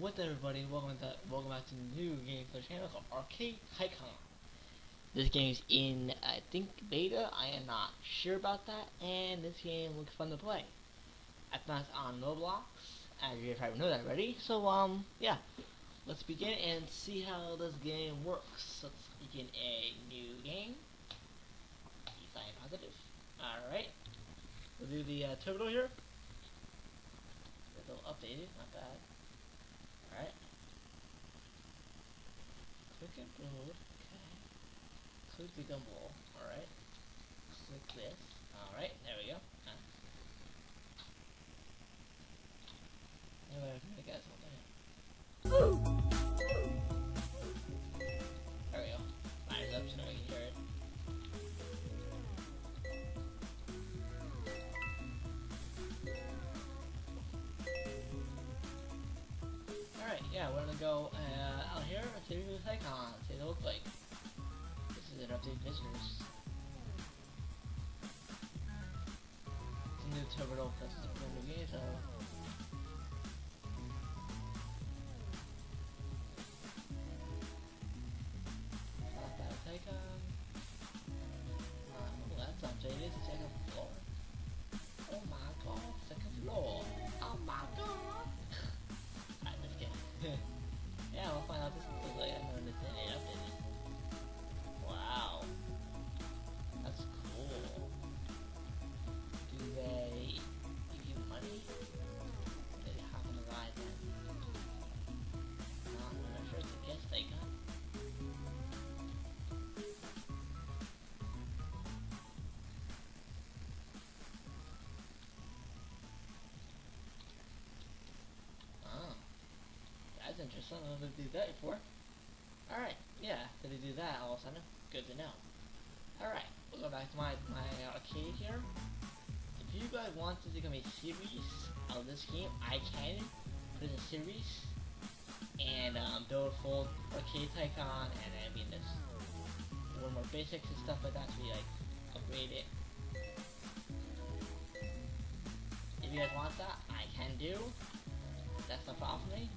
What's up everybody, welcome to welcome back to the new game for the channel called Arcade Tycoon. This game's in I think beta, I am not sure about that, and this game looks fun to play. I found it's on Roblox, as you probably know that already, so um yeah. Let's begin and see how this game works. Let's begin a new game. Design positive. Alright. We'll do the uh, terminal here. A little updated, not bad. Alright. Click and build. Okay. Click the gumball. Alright. Click this. Alright, there we go. Uh. Anyway, I guess There we go. Fires up so we can hear it. Alright, yeah, we're gonna go out here and see what the icon, see what it looks like. This is an update visitors. It's a new terminal a new game, so Interesting. I never did that before. Alright, yeah, did they do that all of a sudden? Good to know. Alright, we'll go back to my, my arcade here. If you guys want to become a series of this game, I can put in a series and um, build a full arcade tycoon and I mean this a little more basics and stuff like that to be like upgrade it. If you guys want that, I can do. That's no problem for me.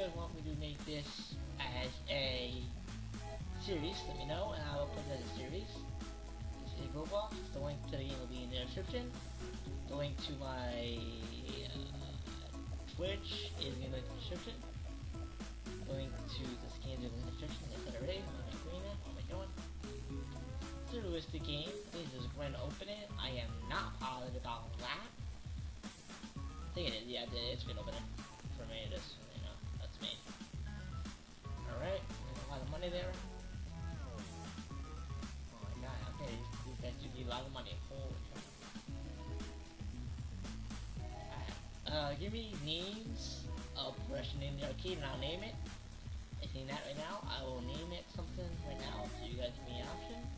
Guys want me to make this as a series, let me know and I will put it as a series. This is Roblox. The link to the game will be in the description. The link to my uh, Twitch is in the description. The link to the skins is in the description. I said already. Am I doing that? What am I doing? It's a realistic game. This is going to open it. I am not positive about that. I think it is. Yeah, it's been opening. For me, it is. Money there. Oh my god. Okay, a lot of money. Holy crap. Uh, give me names of person in the arcade and I'll name it. I think that right now. I will name it something right now so you guys give me an option.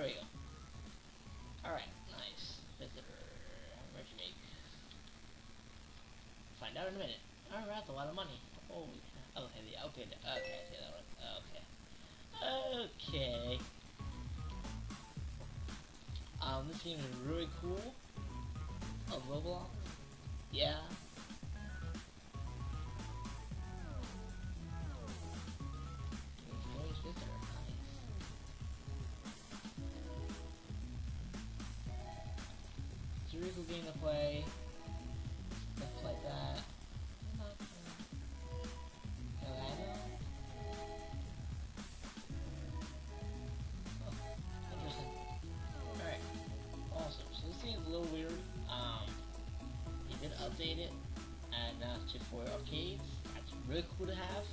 There we go. Alright, nice. Visitor. Where'd you make? Find out in a minute. Alright, that's a lot of money. Holy cow. Okay, yeah, okay, okay, I see that one. Okay. Okay. Um, this game is really cool. Of Roblox. Yeah. Really to play. Stuff like that. Alright. Awesome. So this a little weird. Um, they did update it, and now it's for arcades. That's really cool to have.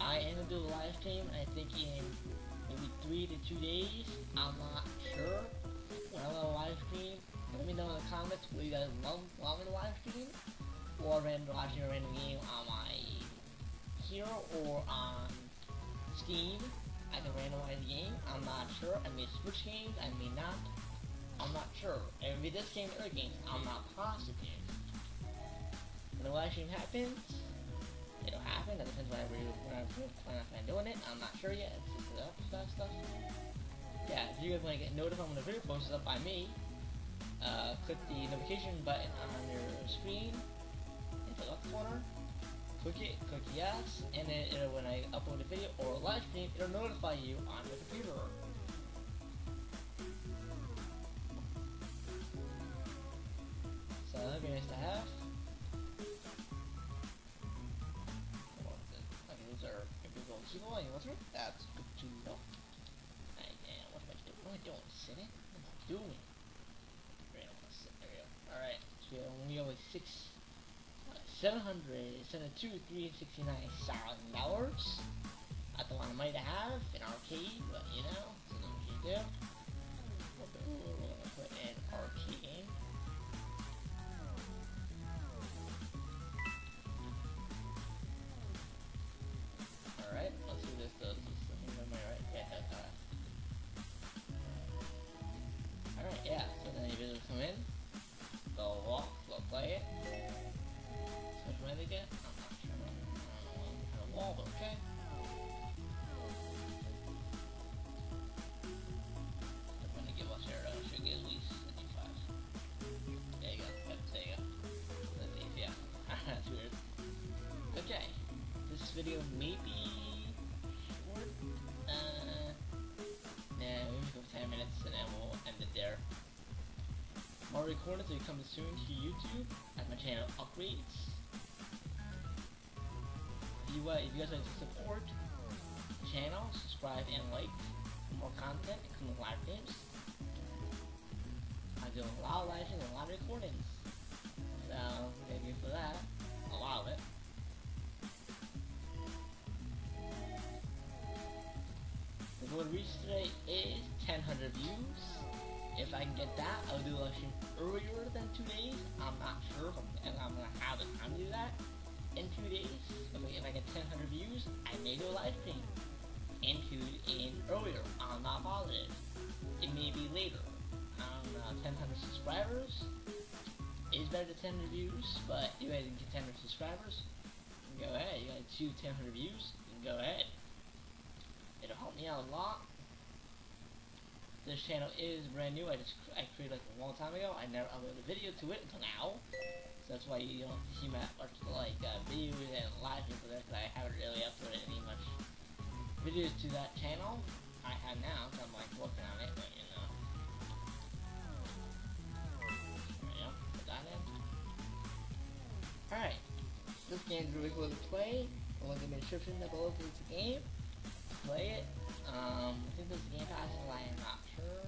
I am gonna do a live stream, I think in maybe three to two days. I'm not sure comments you guys love, love in live stream. or random watching a random game on my here or on Steam. I can randomize the game. I'm not sure. I may switch games. I may not. I'm not sure. It may be this game or other games. I'm not positive. When the live stream happens, it'll happen. That depends when I, when I plan on doing it. I'm not sure yet. It's just up stuff, stuff. Yeah, if you guys want to get notified when the video posts up by me, uh, click the notification button on your screen in the left corner. Click it, click yes, and then it'll, when I upload a video or a live stream, it'll notify you on your computer. So that'd be nice to have. Those are Google Google what's That's good to know. Hey, man, what am I doing? What am I doing? Sitting? What am I doing? Great, I want to sit. There we go. Alright, so we like six, seven hundred, seventy-two, three sixty-nine thousand dollars. The one I might have in arcade, but you know, so what you do. Play it. So they get? I'm not sure. I don't know wall, but okay. They're gonna give us should get at least 55. There you go, there you go. Yeah. That's weird. Okay, this video may be More recordings will be coming soon to YouTube at my channel Upgrades. If you, uh, if you guys like to support the channel, subscribe and like for more content, including live games. I do a lot of live streams and a lot of recordings. So, thank you for that. A lot of it. The goal to reach today is 1000 views. If I can get that, I'll do stream earlier than two days. I'm not sure if I'm, if I'm gonna have the time to do that in two days. But if I get 1000 views, I may do a live stream in two in earlier. I'm not positive. It may be later. Um, uh, 1000 subscribers is better than 1000 views, but you guys can get 1000 subscribers. Go ahead. You got two 1000 views. Go ahead. It'll help me out a lot. This channel is brand new. I just I created like a long time ago. I never uploaded a video to it until now. So that's why you don't see my like uh, videos and live videos there because I haven't really uploaded any much videos to that channel. I have now, so I'm like working on it, but you know. Alright. This game's really cool to play. I'll link in the description down below for this game. Play it. Um, I think this game is like, I'm not sure.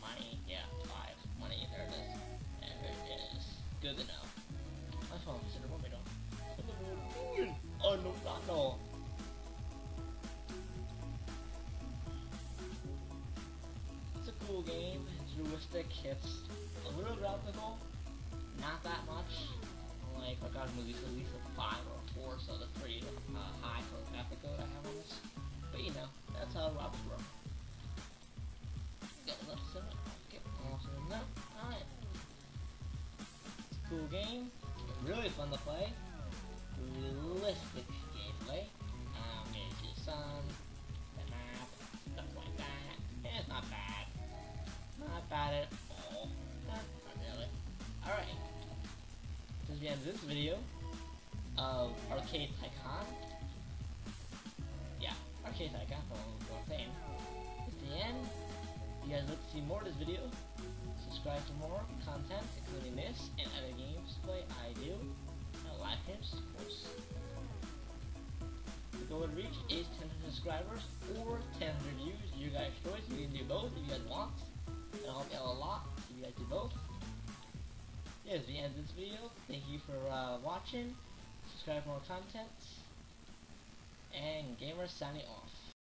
Money, yeah, five. Money, there it is. And it is. Good to know. Phone, consider what we doing. Oh no, not no. It's a cool game. It's realistic. It's a little graphical. Not that much. Like, I got movies at least a five or a four, so that's pretty uh, high for the graphical I have on this. But you know, that's how Roblox work. Got enough seven. Okay, awesome enough. Alright. It's a cool game. Really fun to play. Realistic gameplay. Um, There's the sun, the map, stuff like that. Yeah, it's not bad. Not bad at all. Not, not really. Alright. This is the end of this video of Arcade Tycoon. Yeah, Arcade Tycoon for one thing. At the end, if you guys look to see more of this video, subscribe for more content, including this and other games play I do. and live games, of course. The goal to reach is 10 subscribers or 10 reviews. Your guys' choice. You can do both if you guys want. Me out a lot if you guys do both. Yeah, that's the end of this video. Thank you for uh, watching. Subscribe for more content. And Gamer signing off.